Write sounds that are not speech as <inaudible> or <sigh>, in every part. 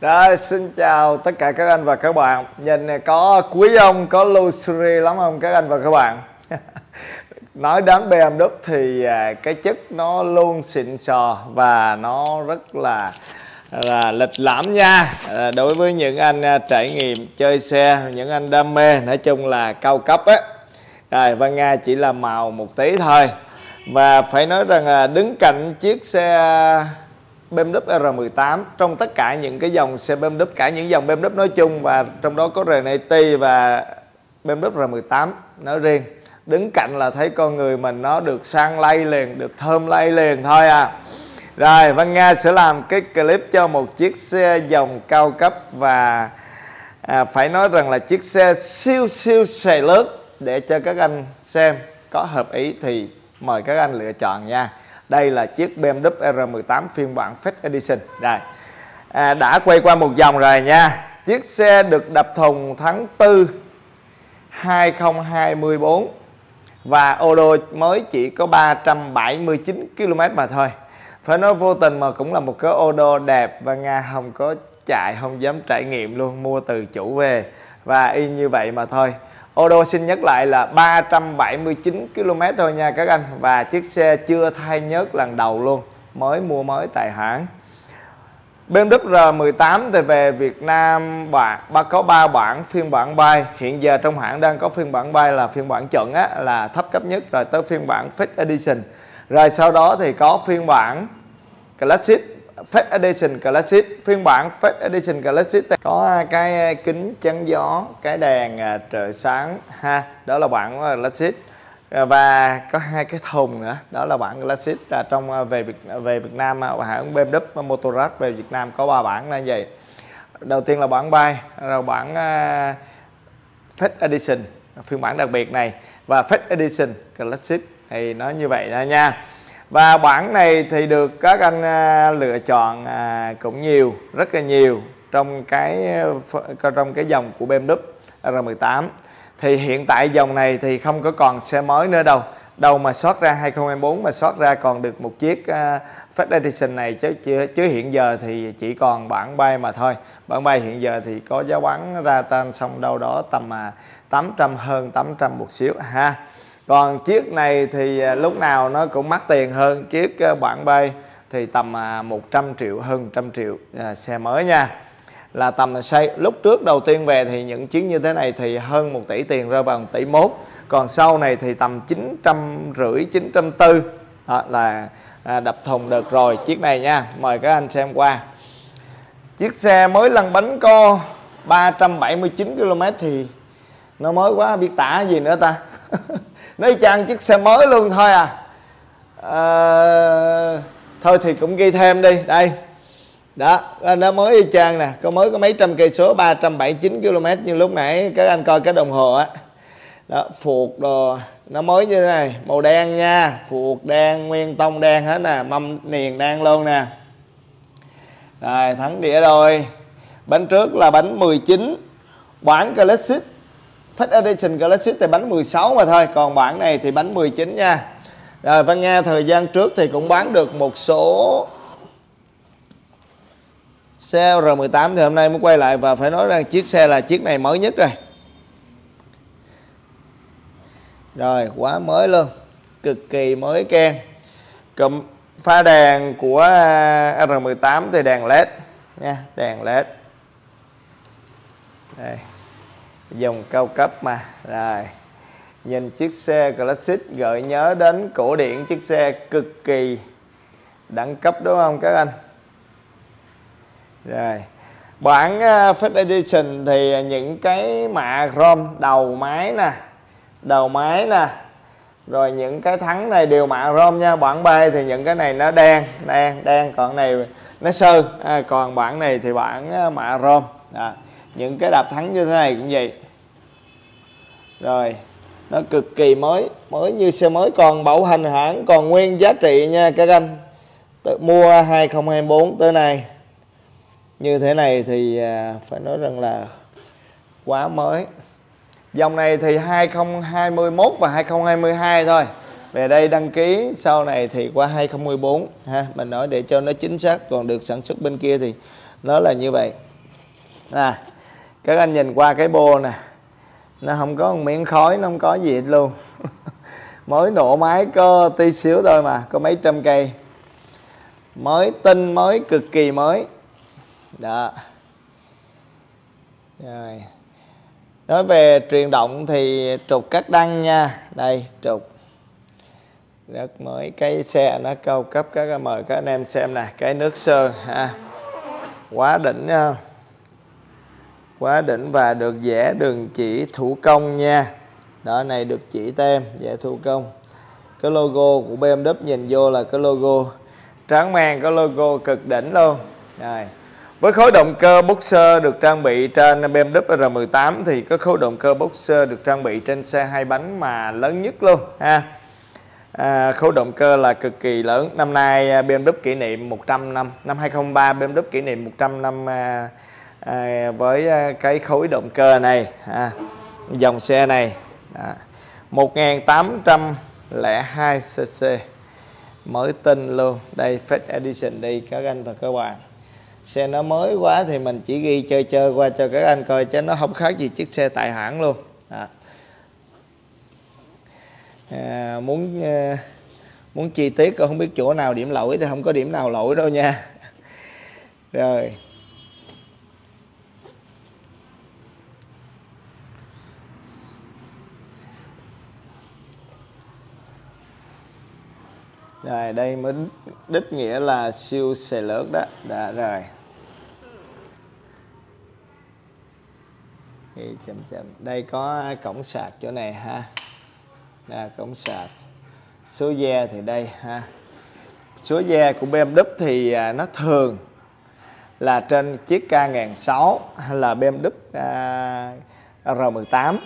Rồi, xin chào tất cả các anh và các bạn. Nhìn này có quý ông, có luxury lắm không các anh và các bạn? <laughs> Nói đến BMW thì à, cái chất nó luôn xịn sò và nó rất là là lịch lãm nha. À, Đối với những anh à, trải nghiệm chơi xe, những anh đam mê Nói chung là cao cấp á. Rồi, và Nga chỉ là màu một tí thôi. Và phải nói rằng là đứng cạnh chiếc xe BMW R18 trong tất cả những cái dòng xe BMW cả những dòng BMW nói chung và trong đó có RNT và BMW R18 nói riêng. Đứng cạnh là thấy con người mình nó được sang lay liền được thơm lay liền thôi à. Rồi Văn Nga sẽ làm cái clip cho một chiếc xe dòng cao cấp và à, phải nói rằng là chiếc xe siêu siêu xài lớn để cho các anh xem có hợp ý thì mời các anh lựa chọn nha đây là chiếc BMW R18 phiên bản Fest Edition. Rồi. À, đã quay qua một vòng rồi nha. Chiếc xe được đập thùng tháng 4 2024 và ô mới chỉ có 379 km mà thôi. Phải nói vô tình mà cũng là một cái ô đẹp và Nga không có chạy không dám trải nghiệm luôn mua từ chủ về. Và y như vậy mà thôi ô xin nhắc lại là 379 km thôi nha các anh. Và chiếc xe chưa thay nhớt lần đầu luôn mới mua mới tại hãng. BMW R18 thì về Việt Nam bạn có 3 bản phiên bản bay. Hiện giờ trong hãng đang có phiên bản bay là phiên bản chuẩn á, là thấp cấp nhất rồi tới phiên bản Fit Edition. Rồi sau đó thì có phiên bản Classic. Fast Edition Classic phiên bản Fast Edition Classic. Có cái kính chắn gió cái đèn à, trời trợ sáng ha đó là bản à, Classic. À, và có hai cái thùng nữa đó là bản Classic. Là trong về Việt về Việt Nam hãng BMW Motorrad về Việt Nam có ba bản là vậy. Đầu tiên là bản bay rồi bản uh, Edition phiên bản đặc biệt này. Và Fast Edition Classic thì nó như vậy đó nha và bản này thì được các anh à, lựa chọn à, cũng nhiều rất là nhiều trong cái ờ, trong cái dòng của BMW R18 thì hiện tại dòng này thì không có còn xe mới nữa đâu đâu mà sót ra 2024 mà sót ra còn được một chiếc à, Fast Edition này chứ, chứ chứ hiện giờ thì chỉ còn bản bay mà thôi. Bản bay hiện giờ thì có giá bán ra tan xong đâu đó tầm mà 800 hơn 800 một xíu ha còn chiếc này thì à, lúc nào nó cũng mắc tiền hơn. Chiếc à, bản bay thì tầm à, 100 triệu, hơn 100 triệu xe mới nha. Là tầm xây, lúc trước đầu tiên về thì những chiếc như thế này thì hơn 1 tỷ tiền, rơi vào 1 tỷ mốt. Còn sau này thì tầm 900 rưỡi 940 đó là đập thùng được rồi chiếc này nha. Mời các anh xem qua. Chiếc xe mới lăn bánh co 379 km thì nó mới quá biết tả gì nữa ta? <laughs> nói chăng chiếc xe mới luôn thôi à, à thôi thì cũng ghi thêm đi. Đây. Đó nó mới y chang nè. Có mới có mấy trăm cây số 379 km như lúc nãy. Các anh coi cái đồng hồ á. Đó phuộc đồ nó mới như thế này. Màu đen nha. Phuộc đen nguyên tông đen hết nè. Mâm niền đen luôn nè. Rồi thắng đĩa rồi. Bánh trước là bánh 19 bản classic. Fast Edition Classic thì bánh 16 mà thôi, Còn bản này thì bánh 19 nha. Rồi Văn Nga, thời gian trước thì cũng bán được một số Xe R18 thì hôm nay mới quay lại Và phải nói rằng chiếc xe là chiếc này mới nhất rồi. Rồi, quá mới luôn, Cực kỳ mới ken. Cụm pha đèn của R18 thì đèn led nha, Đèn led. Đây dòng cao cấp mà. Rồi nhìn chiếc xe classic gợi nhớ đến cổ điển chiếc xe cực kỳ đẳng cấp đúng không các anh? Rồi bản à, uh, First Edition thì những cái mạ chrome đầu máy nè đầu máy nè rồi những cái thắng này đều mạ chrome nha. Bản B thì những cái này nó đen đen đen còn này nó sơn. À, còn bản này thì bản à, mạ chrome à những cái đạp thắng như thế này cũng vậy. Rồi, nó cực kỳ mới mới như xe mới, còn bảo hành hãng, còn nguyên giá trị nha, các anh. Tự mua 2024 tới nay. Như thế này thì à, phải nói rằng là quá mới. Dòng này thì 2021 và 2022 thôi. Về đây đăng ký, sau này thì qua 2014 ha. Mình nói để cho nó chính xác, còn được sản xuất bên kia thì nó là như vậy. À các anh nhìn qua cái bô nè. Nó không có một miếng khói, nó không có gì hết luôn. <laughs> Mới nổ máy có tí xíu thôi mà, có mấy trăm cây. Mới tinh, mới cực kỳ mới. Đó. Rồi. Nói về truyền động thì trục cắt đăng nha. Đây, trục. Rất mới. Cái xe nó cao cấp, các mời các anh em xem nè. Cái nước sơn ha. Quá đỉnh nha quá đỉnh và được vẽ đường chỉ thủ công nha đó này được chỉ tem vẽ thủ công cái logo của BMW nhìn vô là cái logo tráng mang cái logo cực đỉnh luôn rồi với khối động cơ Boxer được trang bị trên BMW R18 thì có khối động cơ Boxer được trang bị trên xe hai bánh mà lớn nhất luôn ha. À, khối động cơ là cực kỳ lớn. Năm nay à, BMW kỷ niệm 100 năm, năm 2003 BMW kỷ niệm 100 năm à, à, với à, cái khối động cơ này, à, dòng xe này. à, 1802 cc mới tinh luôn. Đây Fast Edition đi các anh và các bạn xe nó mới quá thì mình chỉ ghi chơi chơi qua cho các anh coi chứ nó không khác gì chiếc xe tại hãng luôn à. À, muốn à, muốn chi tiết không biết chỗ nào điểm lỗi thì không có điểm nào lỗi đâu nha <laughs> rồi rồi đây mới đích nghĩa là siêu xe lớn đó. Đã rồi. Thì chậm chậm. Đây có cổng sạc chỗ này ha. Là cổng sạc. Số da thì đây ha. Số da của BMW thì à, nó thường là trên chiếc K1006 hay là BMW à, R18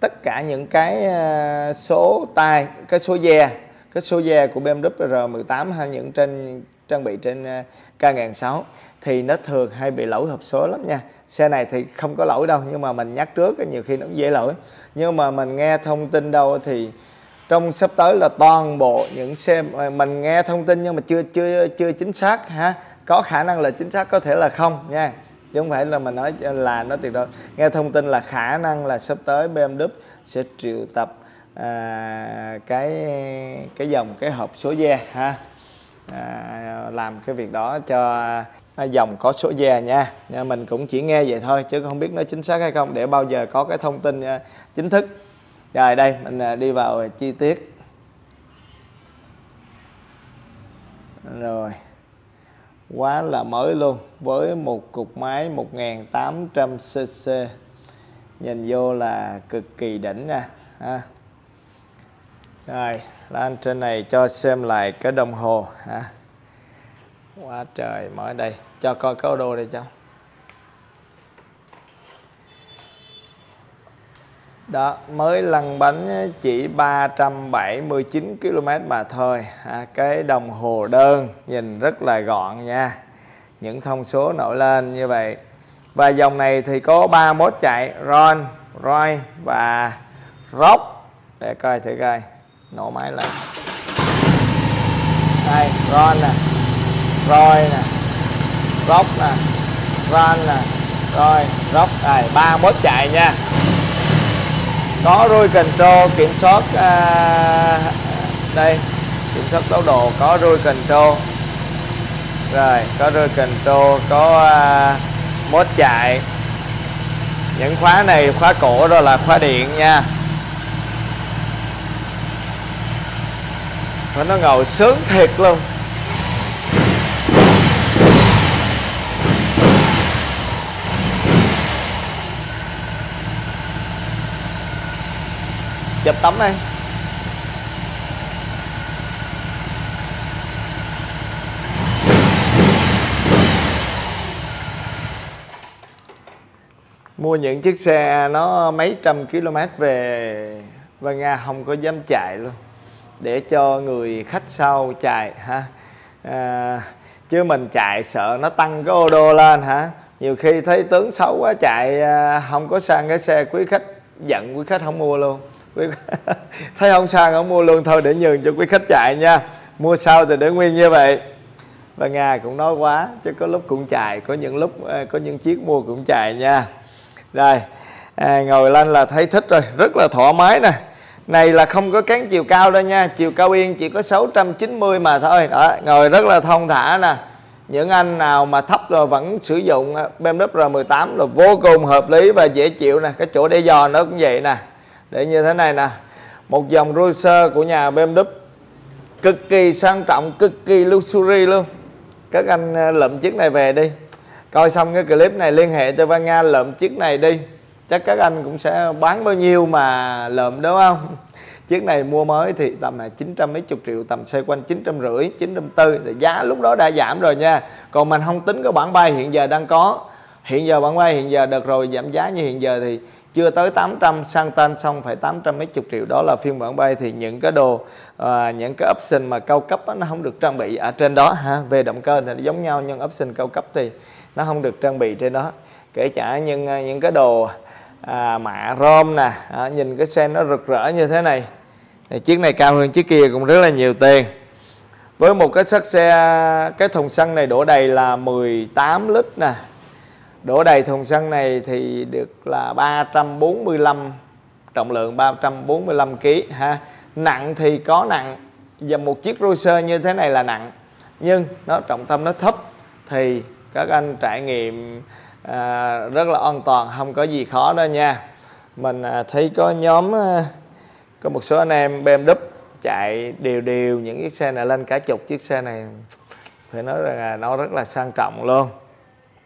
tất cả những cái à, số tay cái số da cái số da của BMW R18 hay những trên trang bị trên à, K1006 thì nó thường hay bị lỗi hộp số lắm nha. Xe này thì không có lỗi đâu, nhưng mà mình nhắc trước nhiều khi nó cũng dễ lỗi. Nhưng mà mình nghe thông tin đâu thì trong sắp tới là toàn bộ những xe mình nghe thông tin nhưng mà chưa chưa chưa chính xác, ha? Có khả năng là chính xác, có thể là không nha. Chứ không phải là mình nói là nó tuyệt đối. Nghe thông tin là khả năng là sắp tới BMW sẽ triệu tập à, cái cái dòng cái hộp số da ha. À, làm cái việc đó cho dòng có số da nha. Nha mình cũng chỉ nghe vậy thôi chứ không biết nó chính xác hay không để bao giờ có cái thông tin à, chính thức. Rồi đây mình à, đi vào chi tiết. Rồi. Quá là mới luôn với một cục máy 1800cc nhìn vô là cực kỳ đỉnh nha ha rồi lên trên này cho xem lại cái đồng hồ hả, quá trời mở đây cho coi cái đồ đây cho. Đó mới lăn bánh chỉ 379 km mà thôi. À, cái đồng hồ đơn nhìn rất là gọn nha. Những thông số nổi lên như vậy. Và dòng này thì có ba mốt chạy Ron, Roy và Rock. Để coi thử coi nổ máy lên đây Ron nè. Rồi nè. Rock nè. Ron nè. Rồi Rock. Này ba mốt chạy nha. Có rui control kiểm soát à, đây kiểm soát tốc độ có rui control. Rồi có rui control có à, mốt chạy. Những khóa này khóa cổ đó là khóa điện nha. Mà nó ngồi sướng thiệt luôn. Chụp tấm đây mua những chiếc xe nó mấy trăm km về, và Nga không có dám chạy luôn để cho người khách sau chạy ha. À, chứ mình chạy sợ nó tăng cái ô đô lên hả nhiều khi thấy tướng xấu quá chạy à, không có sang cái xe quý khách giận quý khách không mua luôn. Quý <laughs> thấy không sang không mua luôn thôi để nhường cho quý khách chạy nha. Mua sau thì để nguyên như vậy. Và nga cũng nói quá chứ có lúc cũng chạy có những lúc à, có những chiếc mua cũng chạy nha. Rồi à, ngồi lên là thấy thích rồi rất là thoải mái nè này là không có cán chiều cao đâu nha, chiều cao yên chỉ có 690 mà thôi. Đó, ngồi rất là thông thả nè. Những anh nào mà thấp rồi vẫn sử dụng BMW R18 là vô cùng hợp lý và dễ chịu nè. Cái chỗ để giò nó cũng vậy nè. Để như thế này nè, một dòng cruiser của nhà BMW cực kỳ sang trọng, cực kỳ luxury luôn. Các anh ờ, lượm chiếc này về đi. Coi xong cái clip này liên hệ cho Văn Nga lượm chiếc này đi chắc các anh cũng sẽ bán bao nhiêu mà lợm đúng không? <laughs> Chiếc này mua mới thì tầm là 900 mấy chục triệu tầm xoay quanh 950 940 thì giá lúc đó đã giảm rồi nha. Còn mình không tính cái bản bay hiện giờ đang có. Hiện giờ bản bay hiện giờ đợt rồi giảm giá như hiện giờ thì chưa tới 800 sang tên xong phải 800 mấy chục triệu. Đó là phiên bản bay thì những cái đồ uh, những cái option mà cao cấp đó, nó không được trang bị ở trên đó ha. Về động cơ thì nó giống nhau nhưng option cao cấp thì nó không được trang bị trên đó. Kể cả những ờ, những cái đồ à, mạ rôm nè. À, nhìn cái xe nó rực rỡ như thế này. Thì chiếc này cao hơn chiếc kia cũng rất là nhiều tiền. Với một cái sắt xe cái thùng xăng này đổ đầy là 18 lít nè. Đổ đầy thùng xăng này thì được là 345 trọng lượng 345 kg ha. Nặng thì có nặng. Và một chiếc cruiser như thế này là nặng. Nhưng nó trọng tâm nó thấp. Thì các anh trải nghiệm à, rất là an toàn không có gì khó đâu nha. Mình à, thấy có nhóm à, có một số anh em BMW chạy đều đều những chiếc xe này lên cả chục chiếc xe này. Phải nói rằng là nó rất là sang trọng luôn.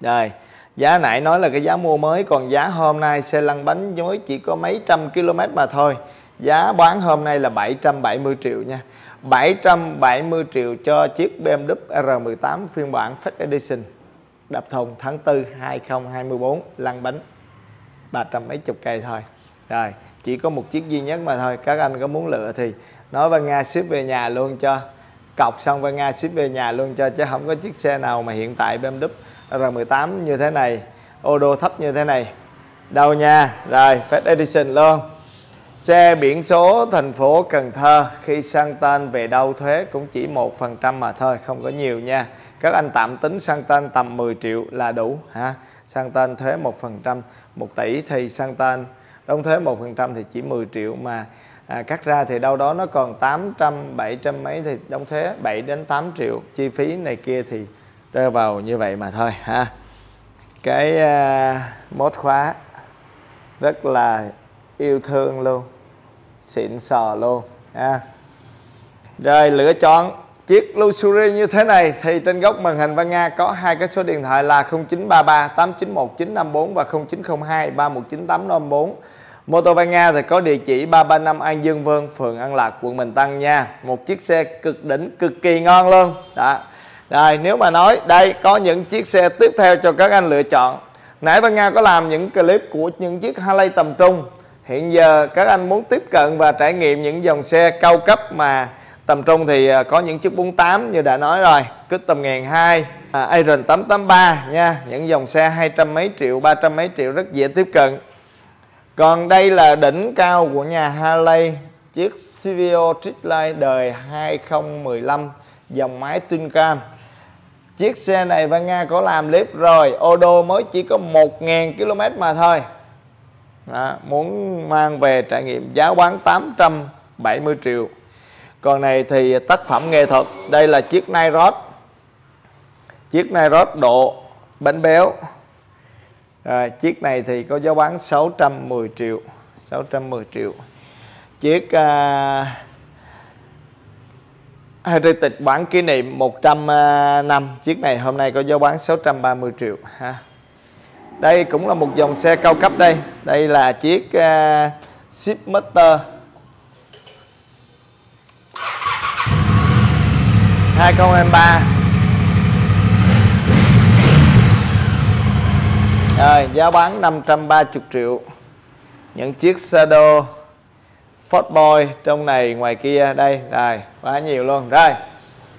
Rồi giá nãy nói là cái giá mua mới còn giá hôm nay xe lăn bánh mới chỉ có mấy trăm km mà thôi. Giá bán hôm nay là 770 triệu nha. 770 triệu cho chiếc BMW R18 phiên bản Fast Edition đập thùng tháng 4 2024 lăn bánh. 300 mấy chục cây thôi. Rồi, chỉ có một chiếc duy nhất mà thôi. Các anh có muốn lựa thì nói với Nga ship về nhà luôn cho. Cọc xong với Nga ship về nhà luôn cho, chứ không có chiếc xe nào mà hiện tại BMW R18 như thế này ô đô thấp như thế này. Đâu nha? Rồi, Fed Edition luôn. Xe biển số thành phố Cần Thơ, khi sang tên về đâu thuế cũng chỉ một phần trăm mà thôi, không có nhiều nha các anh tạm tính sang tên tầm 10 triệu là đủ ha? Sang tên thuế một phần trăm một tỷ thì sang tên đóng thuế một phần trăm thì chỉ 10 triệu mà. À, cắt ra thì đâu đó nó còn 800 700 mấy thì đóng thuế 7 đến 8 triệu. Chi phí này kia thì rơi vào như vậy mà thôi ha? Cái à, mốt khóa rất là yêu thương luôn xịn sò luôn ha? Rồi lựa chọn chiếc luxury như thế này thì trên góc màn hình Văn Nga có hai cái số điện thoại là 0933 891 954 và 0902 319 854 Mô tô Văn Nga thì có địa chỉ 335 An Dương Vương, phường An Lạc, quận Bình Tân nha. Một chiếc xe cực đỉnh, cực kỳ ngon luôn. Đó. Rồi nếu mà nói đây có những chiếc xe tiếp theo cho các anh lựa chọn. Nãy Văn Nga có làm những clip của những chiếc Harley tầm trung. Hiện giờ các anh muốn tiếp cận và trải nghiệm những dòng xe cao cấp mà tầm trung thì à, có những chiếc 48 như đã nói rồi, kích tầm ngàn hai, à, Iron 883 nha, những dòng xe hai trăm mấy triệu, ba trăm mấy triệu rất dễ tiếp cận. Còn đây là đỉnh cao của nhà Harley, chiếc CVO Streetline đời 2015 dòng máy twin cam. Chiếc xe này Văn Nga có làm clip rồi ô đô mới chỉ có 1.000 km mà thôi. Đó, Muốn mang về trải nghiệm giá bán 870 triệu. Còn này thì tác phẩm nghệ thuật Đây là chiếc Nairod Chiếc Nairod độ bánh béo. À, Chiếc này thì có giá bán 610 triệu 610 triệu. Chiếc à, Heritage bản kỷ niệm 100 à, năm. Chiếc này hôm nay có giá bán 630 triệu ha. Đây cũng là một dòng xe cao cấp đây. Đây là chiếc uh, Shipmaster. 2023 Rồi, giá bán 530 triệu. Những chiếc Shadow Ford Boy trong này, ngoài kia, đây, rồi, quá nhiều luôn. Rồi,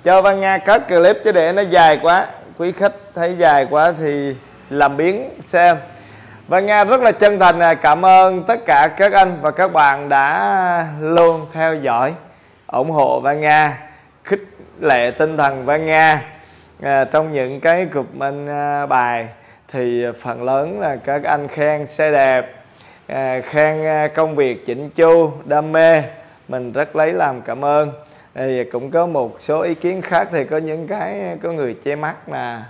cho Văn Nga kết clip chứ để nó dài quá. Quý khách thấy dài quá thì làm biến xem. Văn Nga rất là chân thành à, cảm ơn tất cả các anh và các bạn đã luôn theo dõi, ủng hộ Văn Nga lệ tinh thần Văn Nga. À, trong những cái comment à, bài thì phần lớn là các anh khen xe đẹp à, khen à, công việc chỉnh chu đam mê. Mình rất lấy làm cảm ơn. Thì cũng có một số ý kiến khác thì có những cái có người che mắt là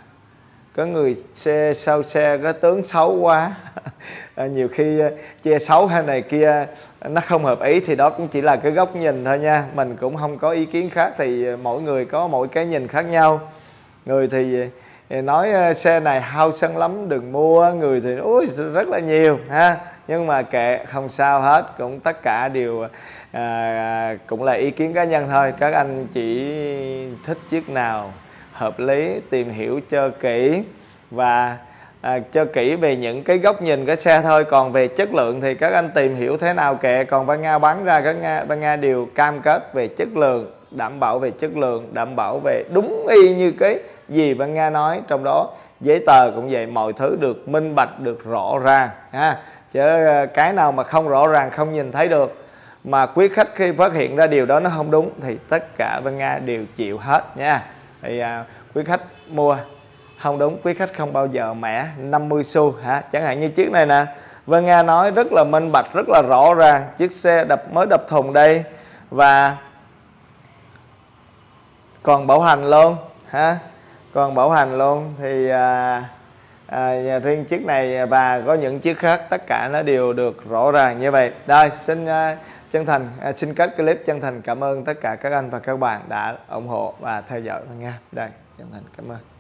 có người xe sau xe có tướng xấu quá. <laughs> À, nhiều khi à, che xấu hay này kia nó không hợp ý thì đó cũng chỉ là cái góc nhìn thôi nha. Mình cũng không có ý kiến khác thì à, mỗi người có mỗi cái nhìn khác nhau. Người thì à, nói xe này hao xăng lắm đừng mua. Người thì ui rất là nhiều ha. Nhưng mà kệ không sao hết. Cũng tất cả đều à, cũng là ý kiến cá nhân thôi. Các anh chỉ thích chiếc nào hợp lý tìm hiểu cho kỹ và à, cho kỹ về những cái góc nhìn cái xe thôi. Còn về chất lượng thì các anh tìm hiểu thế nào kệ. Còn ban nga bán ra các nga ban nga đều cam kết về chất lượng đảm bảo về chất lượng đảm bảo về đúng y như cái gì ban nga nói. Trong đó giấy tờ cũng vậy mọi thứ được minh bạch được rõ ràng ha. Chứ à, cái nào mà không rõ ràng không nhìn thấy được mà quý khách khi phát hiện ra điều đó nó không đúng thì tất cả bên nga đều chịu hết nha thì à, quý khách mua không đúng quý khách không bao giờ mẻ 50 xu hả? Chẳng hạn như chiếc này nè. Vân Nga nói rất là minh bạch rất là rõ ràng chiếc xe đập mới đập thùng đây. Và còn bảo hành luôn ha còn bảo hành luôn. Thì à, à, riêng chiếc này à, và có những chiếc khác tất cả nó đều được rõ ràng như vậy. Đây xin à, chân thành à, xin kết clip chân thành cảm ơn tất cả các anh và các bạn đã ủng hộ và theo dõi nha. Đây chân thành cảm ơn.